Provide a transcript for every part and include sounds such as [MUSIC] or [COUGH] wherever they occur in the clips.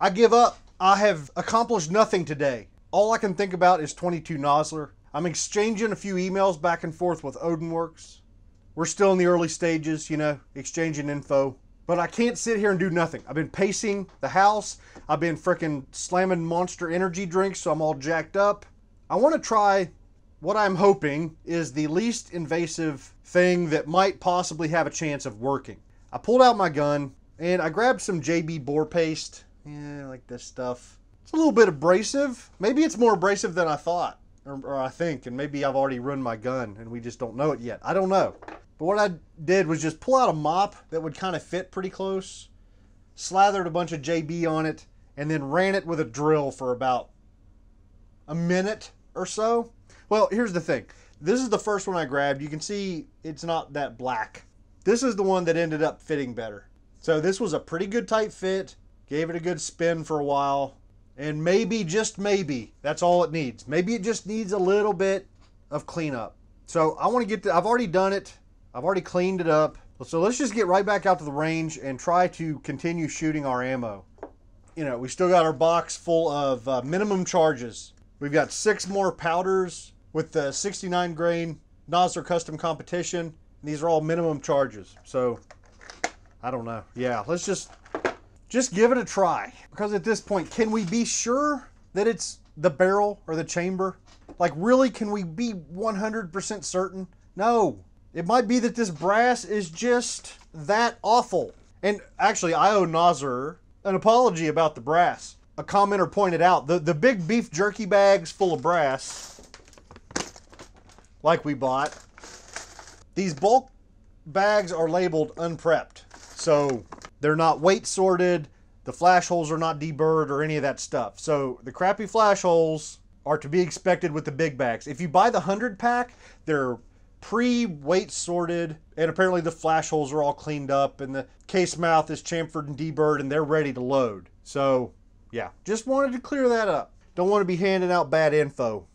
I give up. I have accomplished nothing today. All I can think about is 22 Nosler. I'm exchanging a few emails back and forth with Odinworks. We're still in the early stages, you know, exchanging info. But I can't sit here and do nothing. I've been pacing the house. I've been freaking slamming monster energy drinks, so I'm all jacked up. I want to try what I'm hoping is the least invasive thing that might possibly have a chance of working. I pulled out my gun and I grabbed some JB bore paste. Yeah, like this stuff. It's a little bit abrasive. Maybe it's more abrasive than I thought, or, or I think, and maybe I've already ruined my gun and we just don't know it yet. I don't know. But what I did was just pull out a mop that would kind of fit pretty close, slathered a bunch of JB on it, and then ran it with a drill for about a minute or so. Well, here's the thing. This is the first one I grabbed. You can see it's not that black. This is the one that ended up fitting better. So this was a pretty good tight fit. Gave it a good spin for a while. And maybe, just maybe, that's all it needs. Maybe it just needs a little bit of cleanup. So I want to get to, I've already done it. I've already cleaned it up. So let's just get right back out to the range and try to continue shooting our ammo. You know, we still got our box full of uh, minimum charges. We've got six more powders with the 69 grain Nosler Custom Competition. These are all minimum charges. So, I don't know. Yeah, let's just just give it a try. Because at this point, can we be sure that it's the barrel or the chamber? Like, really, can we be 100% certain? No. It might be that this brass is just that awful. And actually, I owe Nosler an apology about the brass. A commenter pointed out the, the big beef jerky bags full of brass, like we bought, these bulk bags are labeled unprepped. So they're not weight sorted, the flash holes are not deburred or any of that stuff. So the crappy flash holes are to be expected with the big bags. If you buy the 100 pack, they're pre-weight sorted and apparently the flash holes are all cleaned up and the case mouth is chamfered and deburred and they're ready to load. So yeah, just wanted to clear that up. Don't want to be handing out bad info.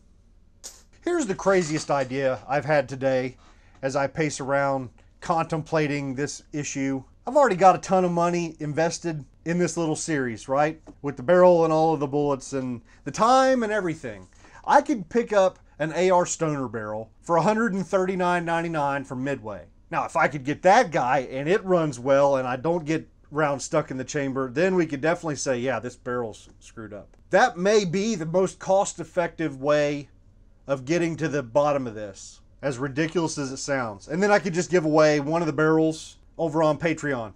Here's the craziest idea I've had today as I pace around contemplating this issue. I've already got a ton of money invested in this little series, right? With the barrel and all of the bullets and the time and everything. I could pick up an AR Stoner barrel for $139.99 from Midway. Now, if I could get that guy and it runs well and I don't get rounds stuck in the chamber, then we could definitely say, yeah, this barrel's screwed up. That may be the most cost effective way of getting to the bottom of this, as ridiculous as it sounds. And then I could just give away one of the barrels over on Patreon.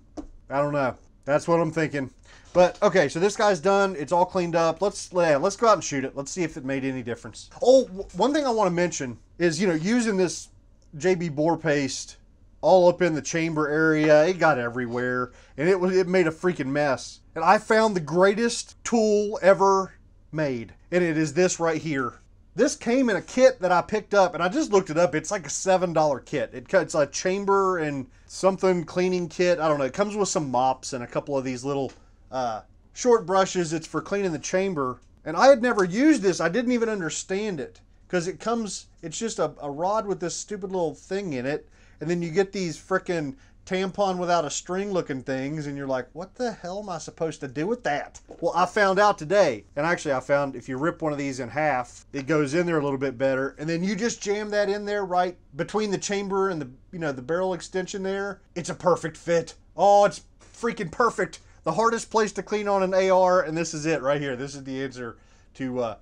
I don't know. That's what I'm thinking. But okay, so this guy's done. It's all cleaned up. Let's yeah, let's go out and shoot it. Let's see if it made any difference. Oh, one thing I want to mention is you know using this JB Bore paste all up in the chamber area. It got everywhere, and it was it made a freaking mess. And I found the greatest tool ever made, and it is this right here. This came in a kit that I picked up, and I just looked it up. It's like a $7 kit. It, it's a chamber and something cleaning kit. I don't know. It comes with some mops and a couple of these little uh, short brushes. It's for cleaning the chamber. And I had never used this. I didn't even understand it because it comes, it's just a, a rod with this stupid little thing in it. And then you get these frickin' tampon without a string looking things and you're like what the hell am i supposed to do with that? Well i found out today and actually i found if you rip one of these in half it goes in there a little bit better and then you just jam that in there right between the chamber and the you know the barrel extension there. It's a perfect fit. Oh it's freaking perfect. The hardest place to clean on an ar and this is it right here. This is the answer to uh,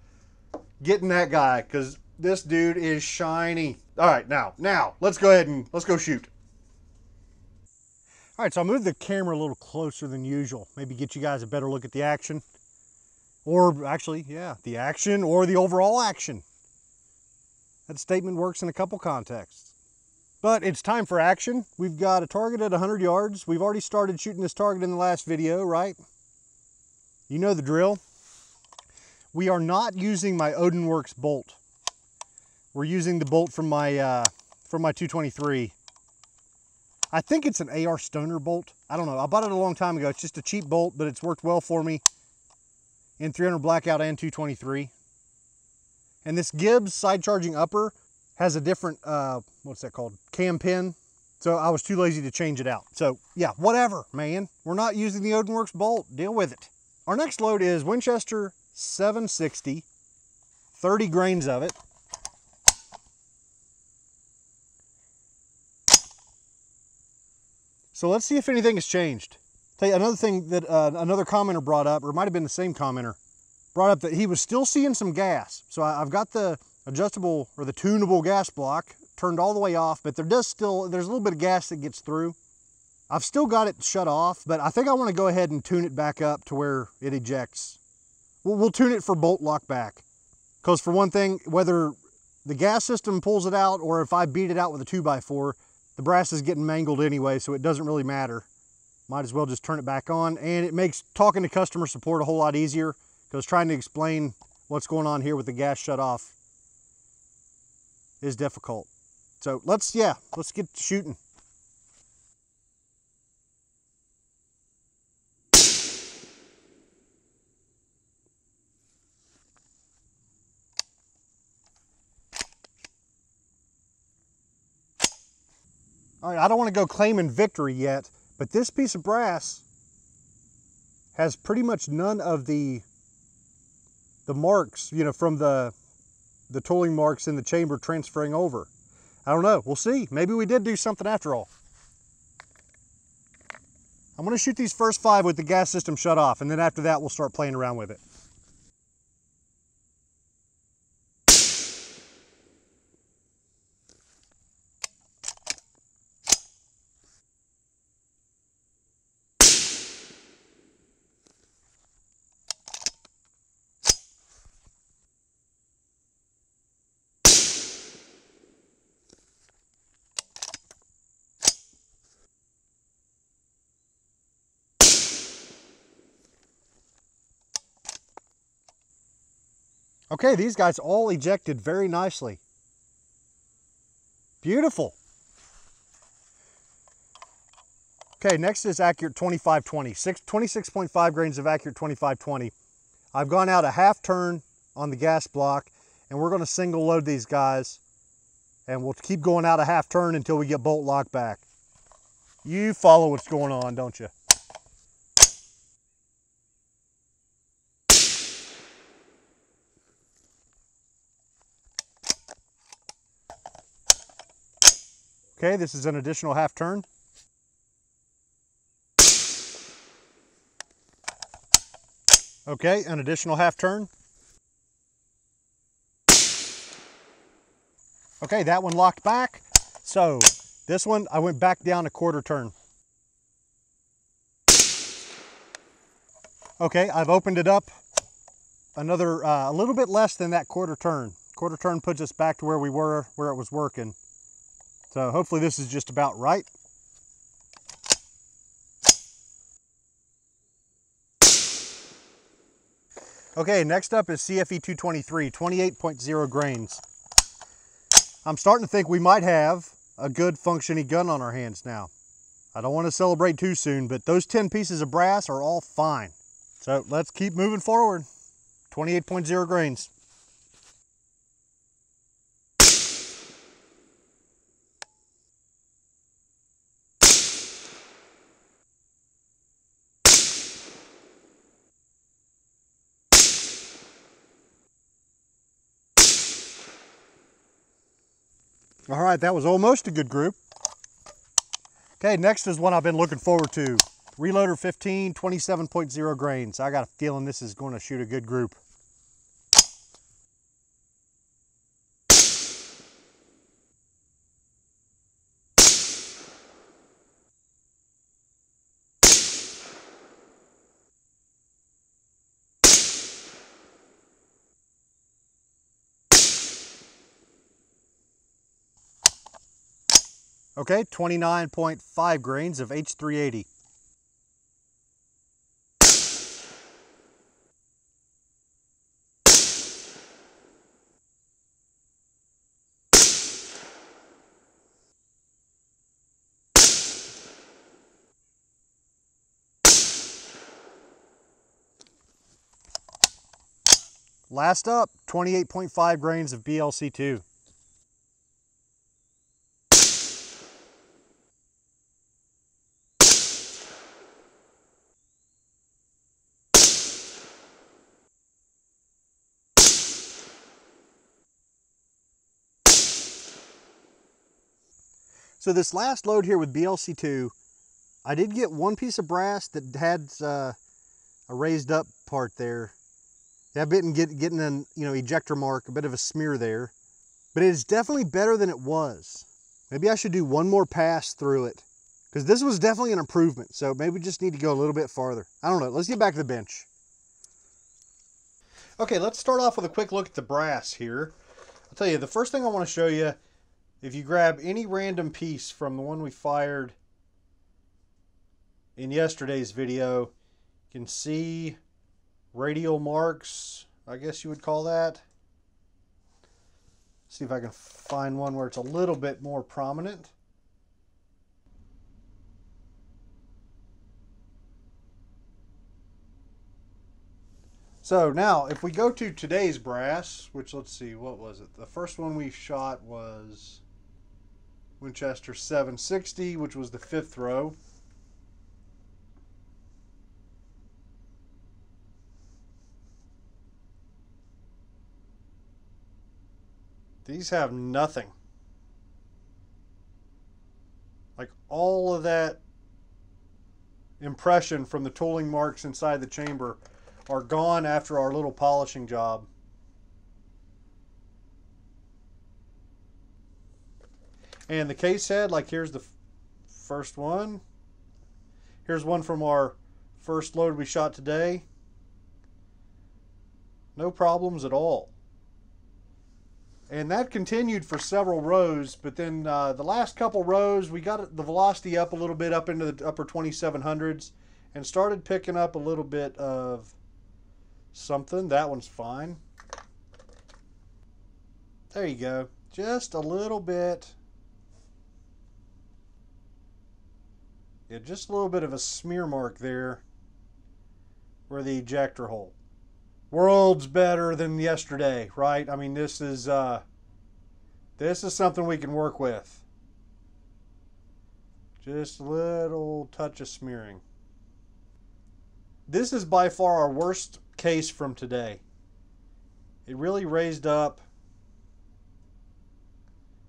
getting that guy because this dude is shiny. All right now now let's go ahead and let's go shoot all right, so I moved the camera a little closer than usual. Maybe get you guys a better look at the action. Or actually, yeah, the action or the overall action. That statement works in a couple contexts. But it's time for action. We've got a target at 100 yards. We've already started shooting this target in the last video, right? You know the drill. We are not using my Odinworks bolt. We're using the bolt from my, uh, from my 223. I think it's an AR Stoner bolt. I don't know. I bought it a long time ago. It's just a cheap bolt, but it's worked well for me in 300 Blackout and 223. And this Gibbs side charging upper has a different, uh, what's that called? Cam pin. So I was too lazy to change it out. So yeah, whatever, man. We're not using the Odinworks bolt. Deal with it. Our next load is Winchester 760, 30 grains of it. So let's see if anything has changed. Tell you another thing that uh, another commenter brought up, or might have been the same commenter, brought up that he was still seeing some gas. So I, I've got the adjustable or the tunable gas block turned all the way off, but there does still, there's a little bit of gas that gets through. I've still got it shut off, but I think I want to go ahead and tune it back up to where it ejects. We'll, we'll tune it for bolt lock back. Because for one thing, whether the gas system pulls it out or if I beat it out with a 2x4, the brass is getting mangled anyway, so it doesn't really matter. Might as well just turn it back on. And it makes talking to customer support a whole lot easier because trying to explain what's going on here with the gas shut off is difficult. So let's, yeah, let's get shooting. All right, I don't want to go claiming victory yet, but this piece of brass has pretty much none of the the marks, you know, from the the tooling marks in the chamber transferring over. I don't know. We'll see. Maybe we did do something after all. I'm going to shoot these first five with the gas system shut off, and then after that, we'll start playing around with it. Okay, these guys all ejected very nicely. Beautiful. Okay, next is Accurate 2520, 26.5 grains of Accurate 2520. I've gone out a half turn on the gas block and we're gonna single load these guys and we'll keep going out a half turn until we get bolt lock back. You follow what's going on, don't you? Okay, this is an additional half turn. Okay, an additional half turn. Okay, that one locked back. So this one, I went back down a quarter turn. Okay, I've opened it up another, uh, a little bit less than that quarter turn. Quarter turn puts us back to where we were, where it was working. So hopefully this is just about right. Okay, next up is CFE 223, 28.0 grains. I'm starting to think we might have a good functioning gun on our hands now. I don't want to celebrate too soon, but those 10 pieces of brass are all fine. So let's keep moving forward. 28.0 grains. All right, that was almost a good group. Okay, next is one I've been looking forward to. Reloader 15, 27.0 grains. I got a feeling this is going to shoot a good group. Okay, 29.5 grains of H380. Last up, 28.5 grains of BLC2. So this last load here with BLC2, I did get one piece of brass that had uh, a raised up part there. Yeah, been get, getting an you know ejector mark, a bit of a smear there. But it is definitely better than it was. Maybe I should do one more pass through it because this was definitely an improvement. So maybe we just need to go a little bit farther. I don't know. Let's get back to the bench. Okay, let's start off with a quick look at the brass here. I'll tell you, the first thing I want to show you, if you grab any random piece from the one we fired in yesterday's video, you can see radial marks, I guess you would call that. See if I can find one where it's a little bit more prominent. So now, if we go to today's brass, which let's see, what was it? The first one we shot was Winchester 760, which was the fifth row. These have nothing. Like all of that impression from the tooling marks inside the chamber are gone after our little polishing job. And the case head, like here's the first one. Here's one from our first load we shot today. No problems at all. And that continued for several rows, but then uh, the last couple rows, we got the velocity up a little bit up into the upper 2700s and started picking up a little bit of something. That one's fine. There you go. Just a little bit. Yeah, just a little bit of a smear mark there where the ejector hole world's better than yesterday, right? I mean, this is uh, this is something we can work with. Just a little touch of smearing. This is by far our worst case from today. It really raised up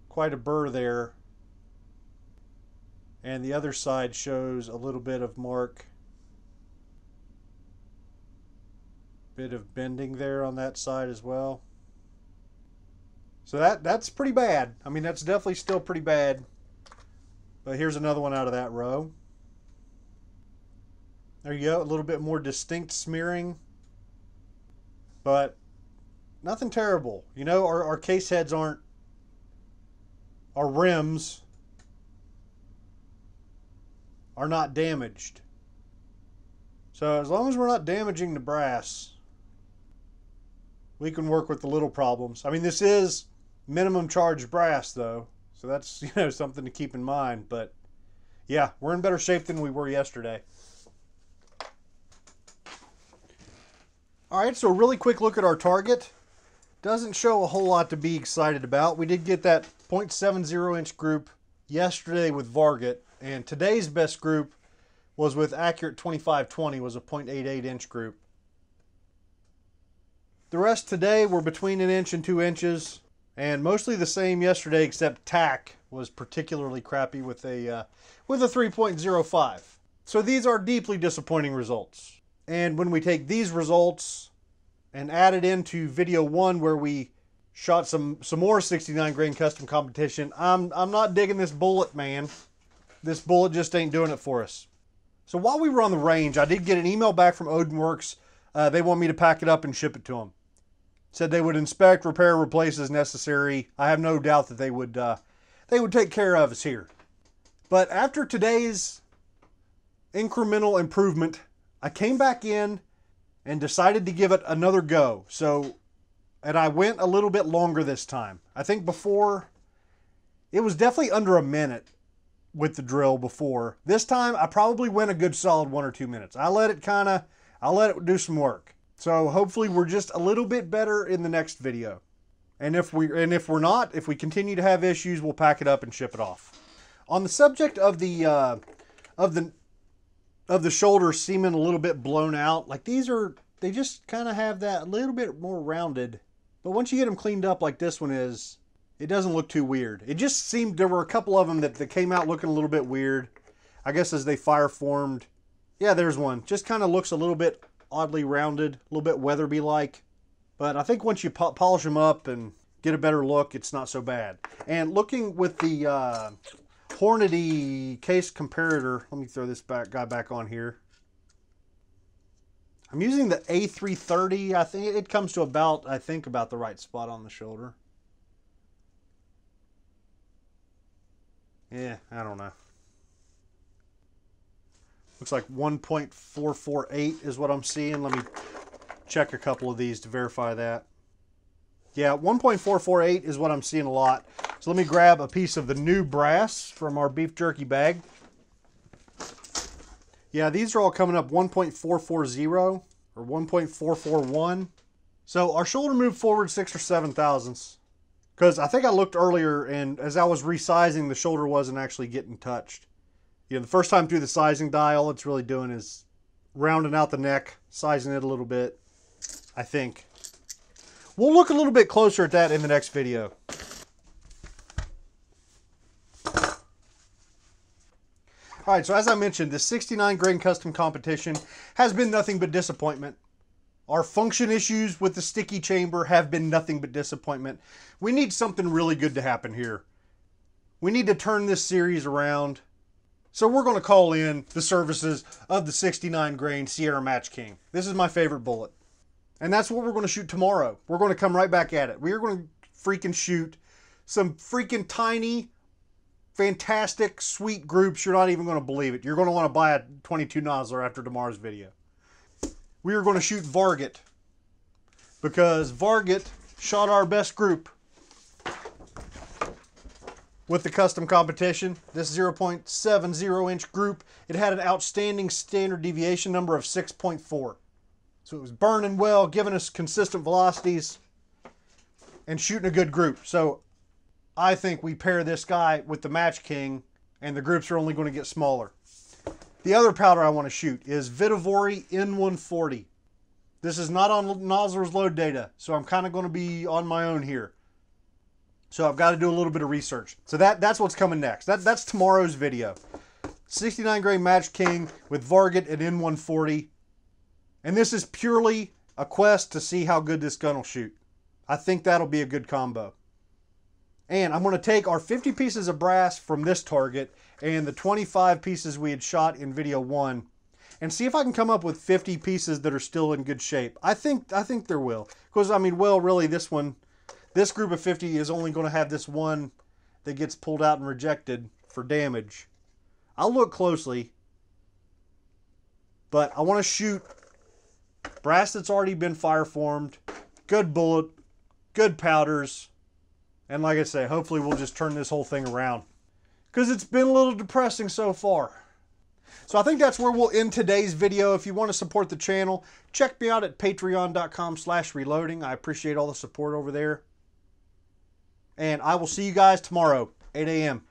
quite a burr there. And the other side shows a little bit of mark bit of bending there on that side as well. So that that's pretty bad. I mean, that's definitely still pretty bad. But here's another one out of that row. There you go, a little bit more distinct smearing. But nothing terrible. You know, our, our case heads aren't, our rims are not damaged. So as long as we're not damaging the brass, we can work with the little problems. I mean, this is minimum charge brass, though, so that's [LAUGHS] you know something to keep in mind. But yeah, we're in better shape than we were yesterday. All right, so a really quick look at our target. Doesn't show a whole lot to be excited about. We did get that 0.70 inch group yesterday with Varget, and today's best group was with Accurate 2520, was a 0.88 inch group. The rest today were between an inch and two inches, and mostly the same yesterday, except TAC was particularly crappy with a uh, with a 3.05. So these are deeply disappointing results. And when we take these results and add it into video one where we shot some some more 69 grain custom competition, I'm I'm not digging this bullet, man. This bullet just ain't doing it for us. So while we were on the range, I did get an email back from Odinworks. Uh, they want me to pack it up and ship it to them said they would inspect, repair, replace as necessary. I have no doubt that they would uh, they would take care of us here. But after today's incremental improvement, I came back in and decided to give it another go. So, and I went a little bit longer this time. I think before it was definitely under a minute with the drill before. This time I probably went a good solid one or two minutes. I let it kind of, I let it do some work. So hopefully we're just a little bit better in the next video. And if we and if we're not, if we continue to have issues, we'll pack it up and ship it off. On the subject of the uh, of the of the shoulder seeming a little bit blown out, like these are they just kind of have that a little bit more rounded. But once you get them cleaned up like this one is, it doesn't look too weird. It just seemed there were a couple of them that, that came out looking a little bit weird. I guess as they fire formed. Yeah, there's one. Just kind of looks a little bit oddly rounded, a little bit Weatherby like. But I think once you po polish them up and get a better look, it's not so bad. And looking with the uh, Hornady case comparator, let me throw this back guy back on here. I'm using the A330. I think it comes to about, I think, about the right spot on the shoulder. Yeah, I don't know. Looks like 1.448 is what I'm seeing. Let me check a couple of these to verify that. Yeah, 1.448 is what I'm seeing a lot. So let me grab a piece of the new brass from our beef jerky bag. Yeah, these are all coming up 1.440 or 1.441. So our shoulder moved forward six or seven thousandths. Because I think I looked earlier and as I was resizing, the shoulder wasn't actually getting touched. You know, the first time through the sizing die, all it's really doing is rounding out the neck, sizing it a little bit, I think. We'll look a little bit closer at that in the next video. All right, so as I mentioned, the 69 grain custom competition has been nothing but disappointment. Our function issues with the sticky chamber have been nothing but disappointment. We need something really good to happen here. We need to turn this series around. So we're going to call in the services of the 69 grain Sierra Match King. This is my favorite bullet. And that's what we're going to shoot tomorrow. We're going to come right back at it. We are going to freaking shoot some freaking tiny fantastic, sweet groups. You're not even going to believe it. You're going to want to buy a 22 Nosler after tomorrow's video. We are going to shoot Varget because Varget shot our best group with the custom competition. This 0.70 inch group, it had an outstanding standard deviation number of 6.4. So it was burning well, giving us consistent velocities and shooting a good group. So I think we pair this guy with the Match King, and the groups are only going to get smaller. The other powder I want to shoot is Vihtavuori N140. This is not on Nosler's load data, so I'm kind of going to be on my own here. So I've got to do a little bit of research. So that, that's what's coming next. That, that's tomorrow's video. 69 grain Match King with Varget at N140. And this is purely a quest to see how good this gun will shoot. I think that'll be a good combo. And I'm going to take our 50 pieces of brass from this target and the 25 pieces we had shot in video one and see if I can come up with 50 pieces that are still in good shape. I think I think there will. Because, I mean, well, really, this one, this group of 50 is only going to have this one that gets pulled out and rejected for damage. I'll look closely, but I want to shoot brass that's already been fire formed, good bullet, good powders, and like I say, hopefully we'll just turn this whole thing around. Because it's been a little depressing so far. So I think that's where we'll end today's video. If you want to support the channel, check me out at patreon.com slash reloading. I appreciate all the support over there. And I will see you guys tomorrow, 8 a.m.